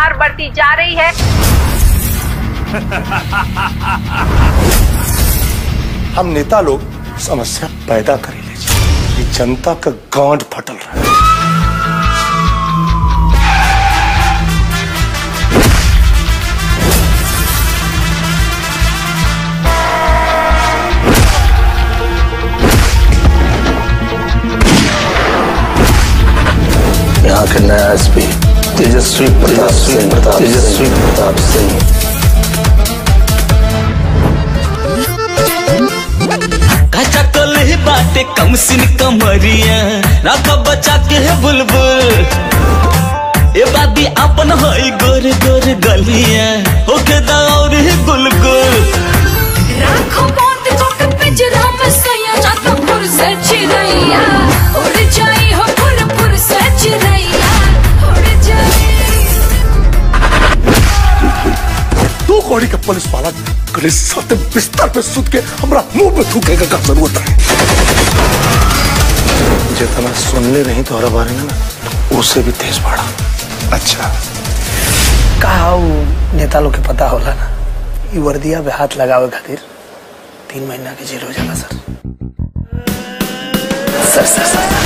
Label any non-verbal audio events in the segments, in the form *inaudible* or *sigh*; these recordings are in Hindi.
लगातार बढ़ती जा रही है। *laughs* हम नेता लोग समस्या पैदा करे ले ये जनता का गांड फटल रहा है। यहाँ के नया एसपी तेजस्वी प्रताप सिंह तेजस्वी प्रताप सिंह। बाटे कम सिन कमरिया। राख बचा के है बुलबुल। ए बाबी अपन हई गोर गोर गलिया। ओके दौर है गुलगुल राखो कौड़ी का पुलिस वाला गले साथे बिस्तर पे सुत के हमरा मुँह पे थूकेगा का ज़रूरत है जितना सुनले नहीं तोहरा बारे में ना उससे भी तेज बढ़ा अच्छा। कहा नेता लोग के पता होला ना? ई वर्दिया पे हाथ लगावे खातिर तीन महीना के जेल हो जाला सर सर सर सर।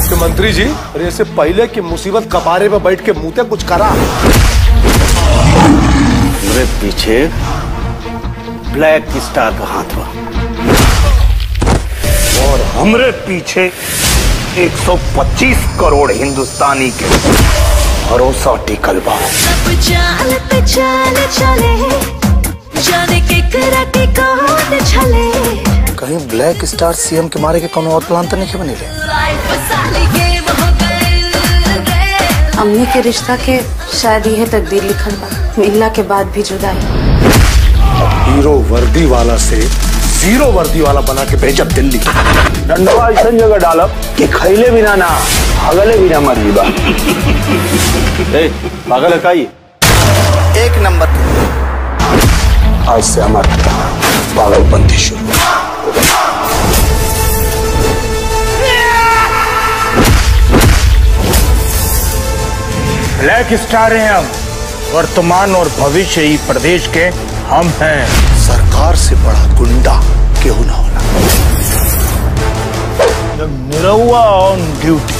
मुख्यमंत्री जी अरे इससे पहले की मुसीबत कबारे में बैठ के मुँह कुछ करा। मेरे पीछे ब्लैक स्टार का हाथ बा और हमरे पीछे 125 करोड़ हिंदुस्तानी के भरोसा टिकल बा जाने के करा के कौन छले। कहीं ब्लैक स्टार सीएम के मारे के कोनो और प्लान तो नहीं बनी ले लाइफ साली गेम गई अम्मी के रिश्ता के शायद यह तकदीर लिखल बा। मिलला के बाद भी जुदाई। हीरो वर्दी वाला से ज़ीरो वर्दी वाला बना के भेजा दिल्ली। डंडवा ऐसा जगह डालब कि खैले बिना ना अगले बिना मर जीबा पागल है एक नंबर। आज से हमारा ब्लैक स्टार हैं हम। वर्तमान और भविष्य ही प्रदेश के हम हैं। सरकार से बड़ा गुंडा क्यों ना होना। निरहुआ ऑन ड्यूटी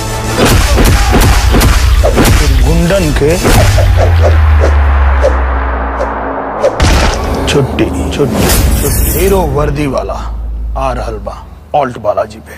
गुंडन के छुट्टी छुट्टी छुट्टी। हीरो वर्दी वाला आ रहल बा ऑल्ट बालाजी पे।